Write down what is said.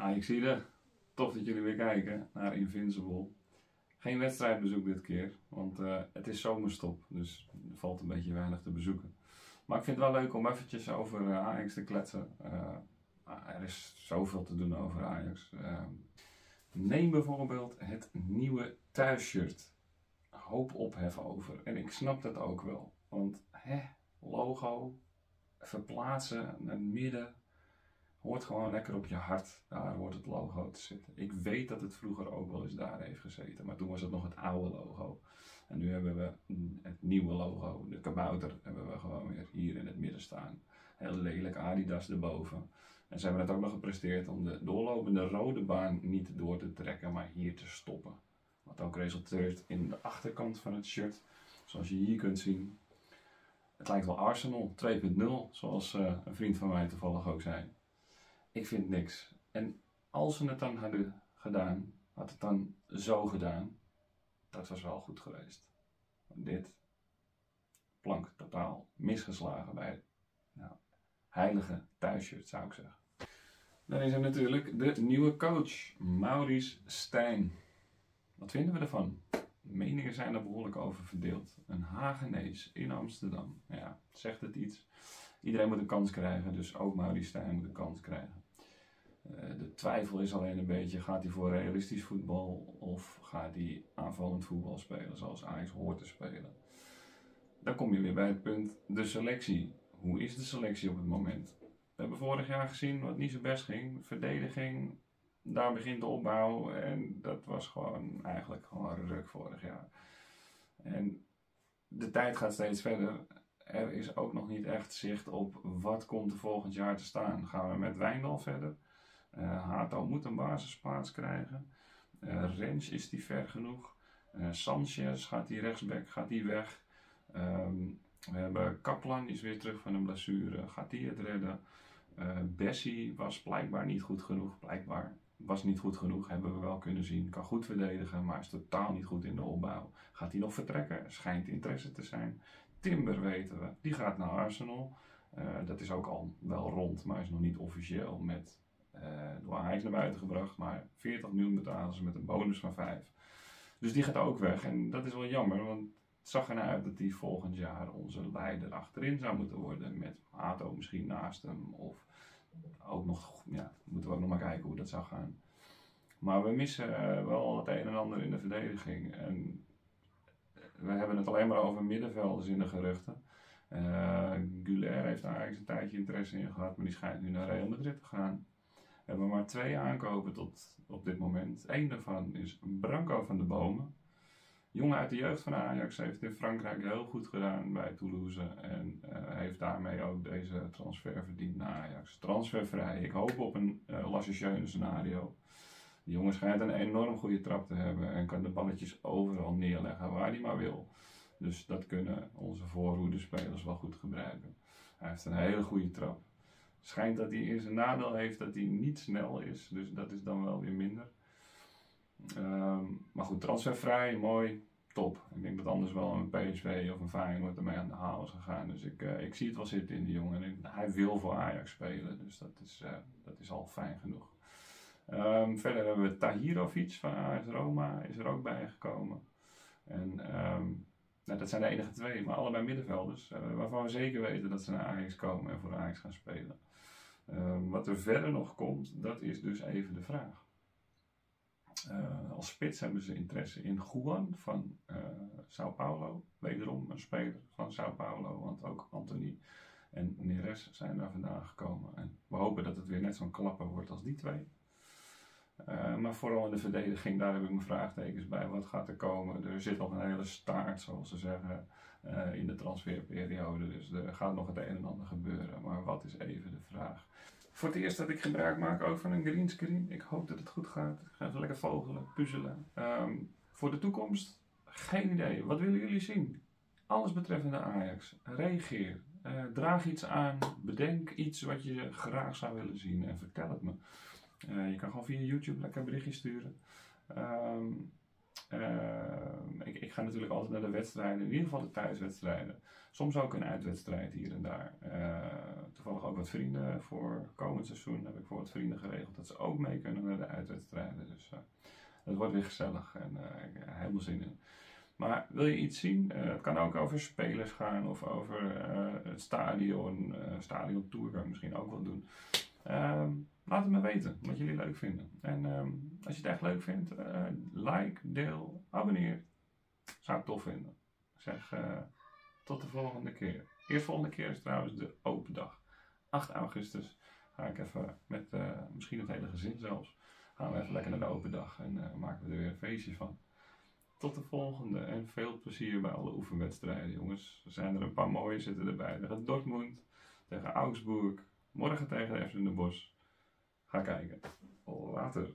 Ajaxide, tof dat jullie weer kijken naar Invincible. Geen wedstrijdbezoek dit keer, want uh, het is zomerstop, dus er valt een beetje weinig te bezoeken. Maar ik vind het wel leuk om eventjes over uh, Ajax te kletsen. Uh, er is zoveel te doen over Ajax. neem bijvoorbeeld het nieuwe thuisshirt. Hoop ophef over. En ik snap dat ook wel. Want hè, logo, verplaatsen naar het midden, hoort gewoon lekker op je hart. Daar hoort het logo te zitten. Ik weet dat het vroeger ook wel eens daar heeft gezeten, maar toen was het nog het oude logo. En nu hebben we het nieuwe logo, de kabouter, hebben we gewoon weer hier in het midden staan. Heel lelijk Adidas erboven. En ze hebben het ook nog gepresteerd om de doorlopende rode baan niet door te trekken, maar hier te stoppen. Wat ook resulteert in de achterkant van het shirt, zoals je hier kunt zien. Het lijkt wel Arsenal 2.0, zoals uh, een vriend van mij toevallig ook zei. Ik vind niks. En als ze het dan hadden gedaan, had het dan zo gedaan, dat was wel goed geweest. Dit plank totaal misgeslagen bij nou, heilige thuisshirt zou ik zeggen. Dan is er natuurlijk de nieuwe coach, Maurice Stijn. Wat vinden we ervan? Meningen zijn er behoorlijk over verdeeld. Een Hagenees in Amsterdam. Ja, zegt het iets? Iedereen moet een kans krijgen, dus ook Maurice Stijn moet een kans krijgen. Uh, de twijfel is alleen een beetje, gaat hij voor realistisch voetbal of gaat hij aanvallend voetbal spelen zoals Ajax hoort te spelen? Dan kom je weer bij het punt, de selectie. Hoe is de selectie op het moment? We hebben vorig jaar gezien wat niet zo best ging. Verdediging, daar begint de opbouw en dat was gewoon eigenlijk gewoon ruk vorig jaar. En de tijd gaat steeds verder. Er is ook nog niet echt zicht op wat komt er volgend jaar te staan. Gaan we met Wijndal verder? Uh, Hato moet een basisplaats krijgen. Uh, Rens is die ver genoeg. Uh, Sanchez gaat die rechtsback, gaat die weg. Um, we hebben Kaplan, is weer terug van een blessure. Gaat die het redden? Bessie was blijkbaar niet goed genoeg. Blijkbaar was niet goed genoeg, hebben we wel kunnen zien. Kan goed verdedigen, maar is totaal niet goed in de opbouw. Gaat hij nog vertrekken? Schijnt interesse te zijn. Timber weten we, die gaat naar Arsenal. Uh, dat is ook al wel rond, maar is nog niet officieel met uh, door Ajax naar buiten gebracht. Maar 40 miljoen betalen ze met een bonus van 5. Dus die gaat ook weg. En dat is wel jammer, want het zag ernaar uit dat hij volgend jaar onze leider achterin zou moeten worden. Met Hato misschien naast hem. Of ook nog, ja, moeten we ook nog maar kijken hoe dat zou gaan. Maar we missen uh, wel het een en ander in de verdediging. En we hebben het alleen maar over middenvelders in de geruchten. Uh, Guler heeft daar eigenlijk een tijdje interesse in gehad, maar die schijnt nu naar Real Madrid te gaan. We hebben maar twee aankopen tot op dit moment. Eén daarvan is Branco van de Bomen. Jongen uit de jeugd van Ajax heeft in Frankrijk heel goed gedaan bij Toulouse. En uh, heeft daarmee ook deze transfer verdiend naar Ajax. Transfervrij. Ik hoop op een uh, scenario. Die jongen schijnt een enorm goede trap te hebben. En kan de balletjes overal neerleggen waar hij maar wil. Dus dat kunnen onze voorhoedespelers wel goed gebruiken. Hij heeft een hele goede trap. Schijnt dat hij in zijn nadeel heeft dat hij niet snel is. Dus dat is dan wel weer minder. Um, maar goed, transfervrij, mooi, top. Ik denk dat anders wel een PSV of een Feyenoord ermee aan de haal is gegaan. Dus ik, uh, ik zie het wel zitten in die jongen. En hij wil voor Ajax spelen, dus dat is, uh, dat is al fijn genoeg. Um, verder hebben we Tahirovic van Ajax Roma, is er ook bijgekomen. En um, nou, dat zijn de enige twee, maar allebei middenvelders. Uh, waarvan we zeker weten dat ze naar Ajax komen en voor Ajax gaan spelen. Wat er verder nog komt, dat is dus even de vraag. Uh, als spits hebben ze interesse in Juan van uh, Sao Paulo. Wederom een speler van Sao Paulo, want ook Anthony en Neres zijn daar vandaan gekomen. En we hopen dat het weer net zo'n klapper wordt als die twee. Uh, maar vooral in de verdediging, daar heb ik mijn vraagtekens bij. Wat gaat er komen? Er zit nog een hele staart, zoals ze zeggen, in de transferperiode. Dus er gaat nog het een en ander gebeuren. Maar wat is even de vraag? Voor het eerst dat ik gebruik maak ook van een greenscreen. Ik hoop dat het goed gaat. Ik ga even lekker vogelen, puzzelen. Um, voor de toekomst, geen idee. Wat willen jullie zien? Alles betreffende Ajax. Reageer. Uh, draag iets aan. Bedenk iets wat je graag zou willen zien en vertel het me. Uh, je kan gewoon via YouTube lekker berichtjes sturen. Um, Ehm, ik, ik ga natuurlijk altijd naar de wedstrijden, in ieder geval de thuiswedstrijden. Soms ook een uitwedstrijd hier en daar. Eh, toevallig ook wat vrienden voor komend seizoen heb ik voor wat vrienden geregeld dat ze ook mee kunnen naar de uitwedstrijden. Dus uh, het wordt weer gezellig en uh, ik heb helemaal zin in. Maar wil je iets zien? het kan ook over spelers gaan of over het stadion. stadiontour kan ik misschien ook wel doen. Ehm, laat het me weten wat jullie leuk vinden. En ehm, als je het echt leuk vindt, like, deel, abonneer. Zou ik tof vinden. Zeg tot de volgende keer. Eerst volgende keer is trouwens de open dag. 8 augustus ga ik even met uh, misschien het hele gezin zelfs. Gaan we even lekker naar de open dag en maken we er weer een feestje van. Tot de volgende en veel plezier bij alle oefenwedstrijden, jongens. Er zijn er een paar mooie zitten erbij. Tegen Dortmund, tegen Augsburg, morgen tegen de de Bos. Ga kijken. Later.